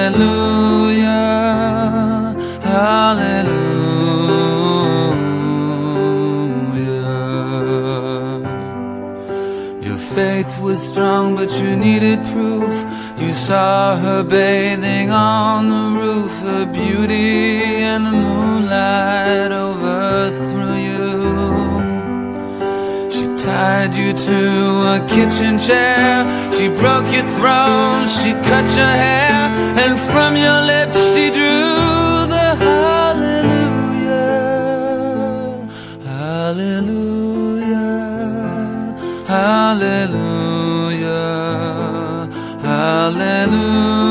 hallelujah, hallelujah. Your faith was strong, but you needed proof. You saw her bathing on the roof, her beauty and the moonlight overthrew tied you to a kitchen chair, she broke your throne, she cut your hair, and from your lips she drew the hallelujah, hallelujah, hallelujah, hallelujah,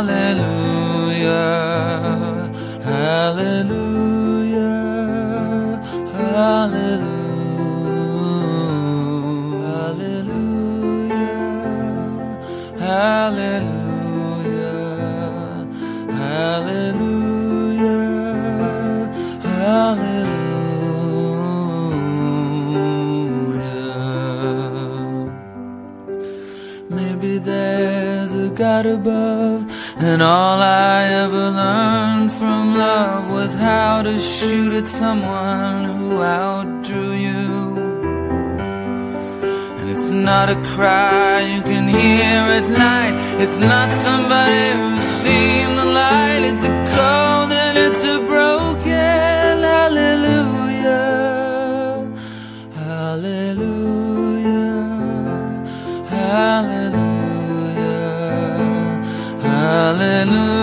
Hallelujah. Hallelujah. Hallelujah. Hallelujah. Hallelujah. Hallelujah. hallelujah. Maybe there's a God above, and all I ever learned from love was how to shoot at someone who outdrew you. And it's not a cry you can hear at night. It's not somebody Hallelujah.